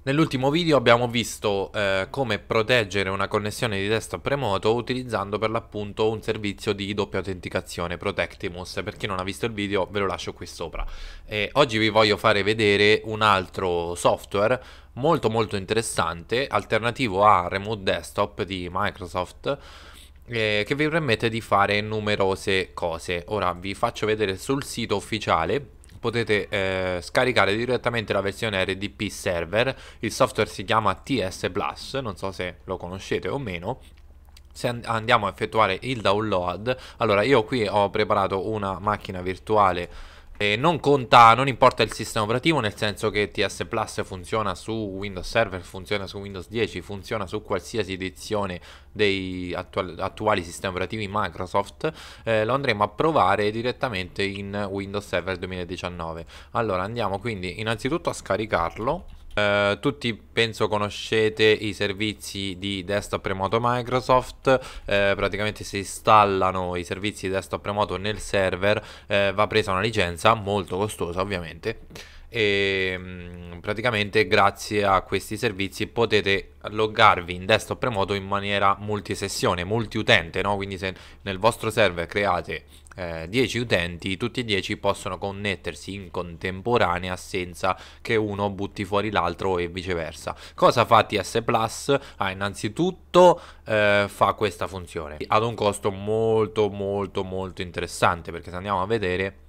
Nell'ultimo video abbiamo visto eh, come proteggere una connessione di desktop remoto utilizzando per l'appunto un servizio di doppia autenticazione Protectimus. Per chi non ha visto il video ve lo lascio qui sopra. E oggi vi voglio fare vedere un altro software molto molto interessante, alternativo a Remote Desktop di Microsoft eh, che vi permette di fare numerose cose. Ora vi faccio vedere sul sito ufficiale potete eh, scaricare direttamente la versione RDP server, il software si chiama TS Plus, non so se lo conoscete o meno, se andiamo a effettuare il download, allora io qui ho preparato una macchina virtuale e non conta, non importa il sistema operativo, nel senso che TS Plus funziona su Windows Server, funziona su Windows 10, funziona su qualsiasi edizione dei attuali, attuali sistemi operativi Microsoft, eh, lo andremo a provare direttamente in Windows Server 2019. Allora andiamo quindi innanzitutto a scaricarlo Uh, tutti penso conoscete i servizi di desktop remoto Microsoft, uh, praticamente si installano i servizi di desktop remoto nel server, uh, va presa una licenza molto costosa ovviamente. E mm, praticamente grazie a questi servizi potete loggarvi in desktop remoto in maniera multisessione, multiutente, no? quindi se nel vostro server create eh, 10 utenti, tutti e 10 possono connettersi in contemporanea senza che uno butti fuori l'altro e viceversa. Cosa fa TS Plus? Ah, innanzitutto eh, fa questa funzione ad un costo molto molto molto interessante perché se andiamo a vedere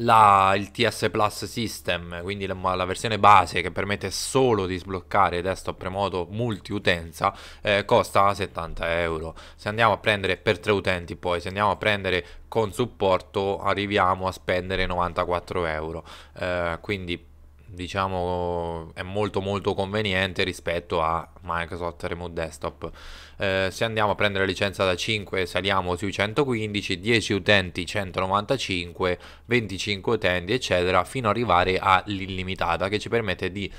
la, il TS Plus System, quindi la, la, versione base che permette solo di sbloccare desktop remoto multiutenza, eh, costa 70 euro. Se andiamo a prendere per tre utenti, poi se andiamo a prendere con supporto, arriviamo a spendere 94 euro. Eh, quindi diciamo è molto molto conveniente rispetto a Microsoft Remote Desktop. Eh, se andiamo a prendere licenza da 5 saliamo sui 115 10 utenti 195 25 utenti eccetera fino ad arrivare all'illimitata che ci permette di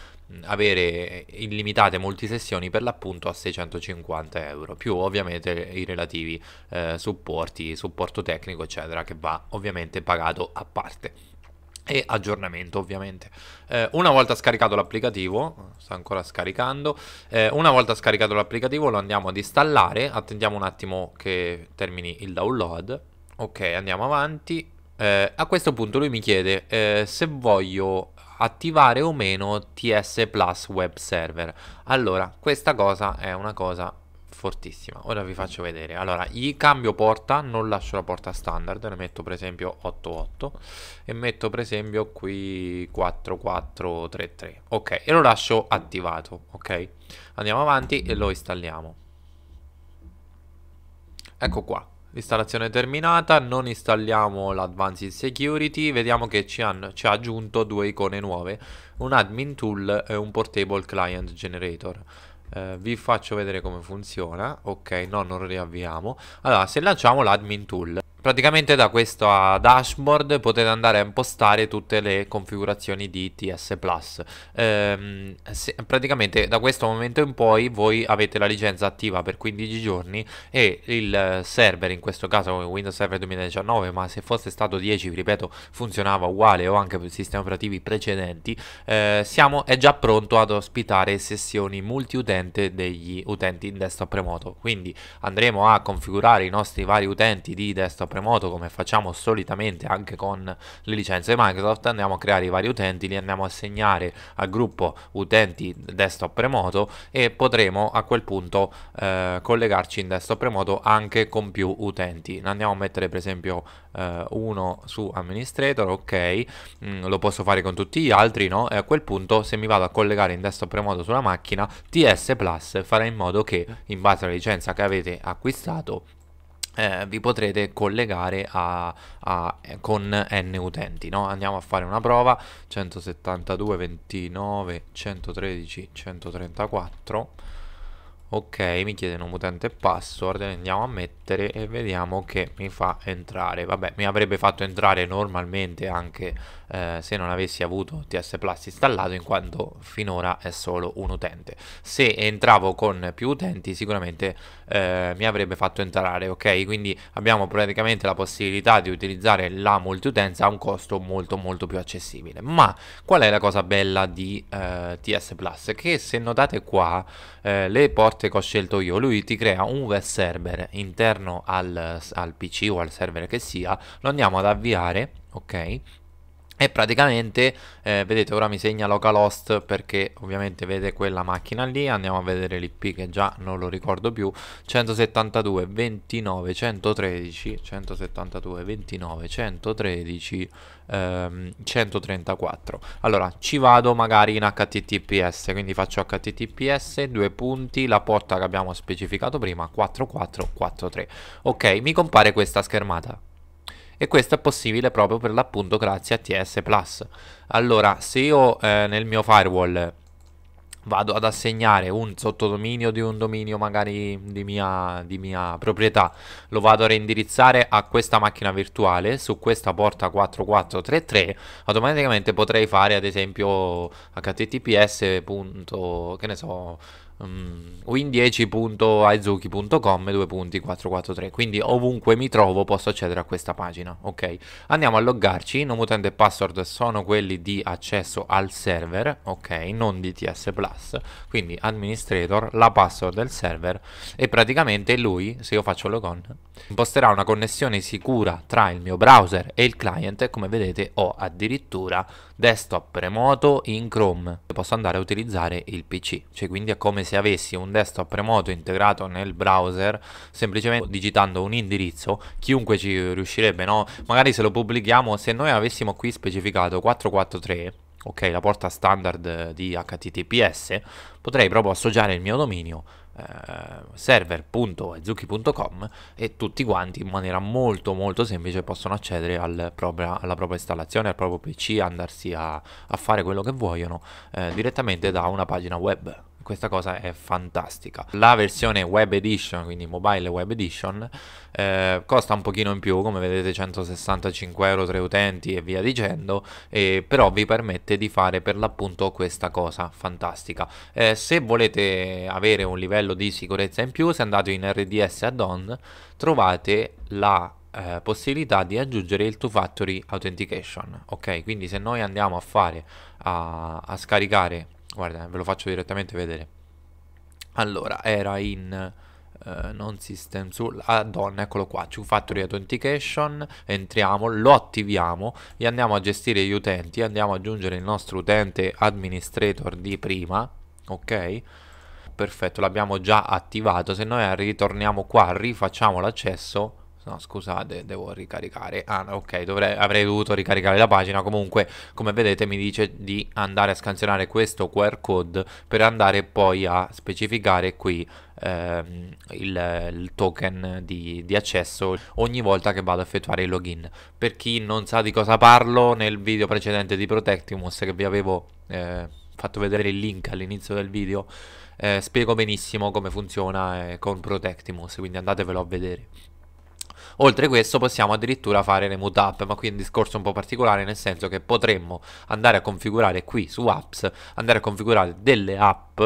avere illimitate multisessioni per l'appunto a 650 euro più ovviamente i relativi eh, supporti supporto tecnico eccetera che va ovviamente pagato a parte e aggiornamento ovviamente. Eh, una volta scaricato l'applicativo sta ancora scaricando eh, una volta scaricato l'applicativo lo andiamo ad installare attendiamo un attimo che termini il download. Ok andiamo avanti. Eh, a questo punto lui mi chiede eh, se voglio attivare o meno TS Plus Web Server. Allora questa cosa è una cosa fortissima. Ora vi faccio vedere. Allora gli cambio porta non lascio la porta standard ne metto per esempio 88 e metto per esempio qui 4433 ok e lo lascio attivato ok? Andiamo avanti e lo installiamo. Ecco qua L'installazione terminata, non installiamo l'Advanced Security, vediamo che ci, hanno, ci ha aggiunto due icone nuove, un admin tool e un portable client generator. Uh, vi faccio vedere come funziona. Ok no non riavviamo. Allora se lanciamo l'admin tool Praticamente da questa dashboard potete andare a impostare tutte le configurazioni di TS Plus. Ehm, se, praticamente da questo momento in poi voi avete la licenza attiva per 15 giorni e il server, in questo caso Windows Server 2019, ma se fosse stato 10, vi ripeto, funzionava uguale o anche per sistemi operativi precedenti, eh, siamo, è già pronto ad ospitare sessioni multiutente degli utenti in desktop remoto. Quindi andremo a configurare i nostri vari utenti di desktop remoto come facciamo solitamente anche con le licenze Microsoft andiamo a creare i vari utenti li andiamo a assegnare al gruppo utenti desktop remoto e potremo a quel punto eh, collegarci in desktop remoto anche con più utenti. Andiamo a mettere per esempio eh, uno su administrator ok mm, lo posso fare con tutti gli altri no? E a quel punto se mi vado a collegare in desktop remoto sulla macchina TS Plus farà in modo che in base alla licenza che avete acquistato eh, vi potrete collegare a, a, eh, con n utenti no? andiamo a fare una prova 172 29 113 134 ok mi chiede un utente password andiamo a mettere e vediamo che mi fa entrare. Vabbè mi avrebbe fatto entrare normalmente anche eh, se non avessi avuto TS Plus installato in quanto finora è solo un utente. Se entravo con più utenti sicuramente eh, mi avrebbe fatto entrare ok? Quindi abbiamo praticamente la possibilità di utilizzare la multiutenza a un costo molto molto più accessibile. Ma qual è la cosa bella di eh, TS Plus? Che se notate qua eh, le porte che ho scelto io. Lui ti crea un web server interno al, al pc o al server che sia lo andiamo ad avviare ok e praticamente eh, vedete ora mi segna localhost perché ovviamente vede quella macchina lì andiamo a vedere l'ip che già non lo ricordo più. 172 29 113 172 29 113 ehm, 134 allora ci vado magari in https quindi faccio https due punti la porta che abbiamo specificato prima 4443 ok mi compare questa schermata e questo è possibile proprio per l'appunto grazie a TS Plus. Allora, se io eh, nel mio firewall vado ad assegnare un sottodominio di un dominio magari di mia, di mia, proprietà lo vado a reindirizzare a questa macchina virtuale su questa porta 4433 automaticamente potrei fare ad esempio https. che ne so um, win10.aizuki.com 2.443 quindi ovunque mi trovo posso accedere a questa pagina ok? Andiamo a loggarci. Nome utente e password sono quelli di accesso al server ok? Non di TS Plus. Quindi administrator la password del server e praticamente lui se io faccio logon imposterà una connessione sicura tra il mio browser e il client. Come vedete ho addirittura desktop remoto in Chrome. Posso andare a utilizzare il PC cioè quindi è come se avessi un desktop remoto integrato nel browser semplicemente digitando un indirizzo chiunque ci riuscirebbe no? Magari se lo pubblichiamo se noi avessimo qui specificato 443 ok la porta standard di https potrei proprio associare il mio dominio eh, server.ezuki.com e tutti quanti in maniera molto molto semplice possono accedere al propria, alla propria installazione, al proprio PC, andarsi a, a fare quello che vogliono eh, direttamente da una pagina web questa cosa è fantastica. La versione web edition quindi mobile web edition eh, costa un pochino in più come vedete 165 euro 3 utenti e via dicendo e però vi permette di fare per l'appunto questa cosa fantastica. Eh, se volete avere un livello di sicurezza in più se andate in RDS add-on trovate la eh, possibilità di aggiungere il two factory authentication ok? Quindi se noi andiamo a fare a, a scaricare guarda ve lo faccio direttamente vedere. Allora era in uh, non system sul add-on eccolo qua two factory authentication entriamo lo attiviamo e andiamo a gestire gli utenti andiamo ad aggiungere il nostro utente administrator di prima ok? Perfetto l'abbiamo già attivato se noi ritorniamo qua rifacciamo l'accesso No, scusate, devo ricaricare. Ah, ok, dovrei, avrei dovuto ricaricare la pagina. Comunque, come vedete, mi dice di andare a scansionare questo QR code per andare poi a specificare qui ehm, il, il, token di, di, accesso ogni volta che vado a effettuare il login. Per chi non sa di cosa parlo, nel video precedente di Protectimus che vi avevo eh, fatto vedere il link all'inizio del video, eh, spiego benissimo come funziona eh, con Protectimus, quindi andatevelo a vedere. Oltre questo possiamo addirittura fare remote app, ma qui è un discorso un po' particolare nel senso che potremmo andare a configurare qui su apps, andare a configurare delle app,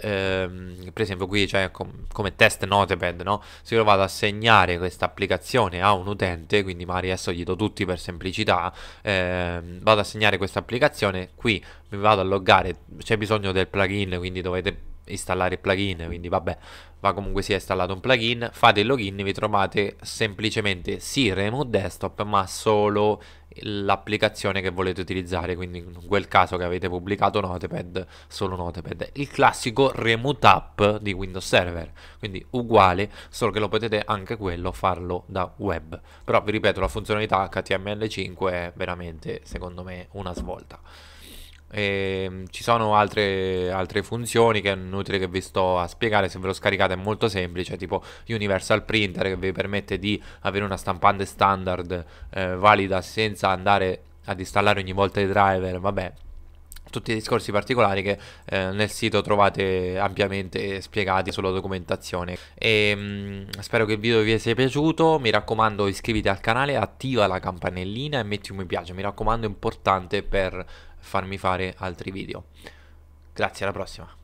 ehm, per esempio qui c'è com come test notepad, no? Se io vado a segnare questa applicazione a un utente, quindi magari adesso gli do tutti per semplicità, ehm, vado a segnare questa applicazione, qui mi vado a loggare, c'è bisogno del plugin, quindi dovete installare plugin, quindi vabbè, va comunque sia installato un plugin, fate il login, vi trovate semplicemente sì remote desktop, ma solo l'applicazione che volete utilizzare, quindi in quel caso che avete pubblicato Notepad, solo Notepad. Il classico remote app di Windows Server, quindi uguale, solo che lo potete anche quello farlo da web. Però vi ripeto, la funzionalità HTML5 è veramente, secondo me, una svolta. E ehm, ci sono altre, altre, funzioni che è inutile che vi sto a spiegare, se ve lo scaricate è molto semplice, tipo Universal Printer che vi permette di avere una stampante standard eh, valida senza andare ad installare ogni volta i driver, vabbè, tutti i discorsi particolari che eh, nel sito trovate ampiamente spiegati sulla documentazione. E mh, mm, spero che il video vi sia piaciuto mi raccomando iscriviti al canale attiva la campanellina e metti un mi piace mi raccomando è importante per farmi fare altri video. Grazie alla prossima